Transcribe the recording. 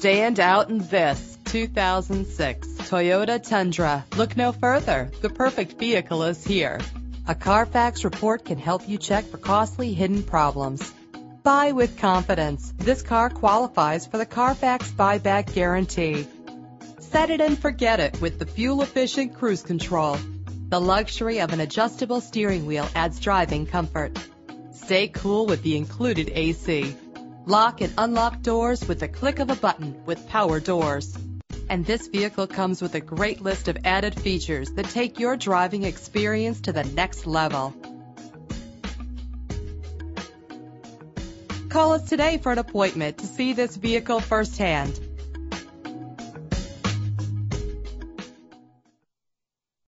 Stand out in this 2006 Toyota Tundra. Look no further. The perfect vehicle is here. A Carfax report can help you check for costly hidden problems. Buy with confidence. This car qualifies for the Carfax buyback guarantee. Set it and forget it with the fuel-efficient cruise control. The luxury of an adjustable steering wheel adds driving comfort. Stay cool with the included AC. Lock and unlock doors with the click of a button with power doors. And this vehicle comes with a great list of added features that take your driving experience to the next level. Call us today for an appointment to see this vehicle firsthand.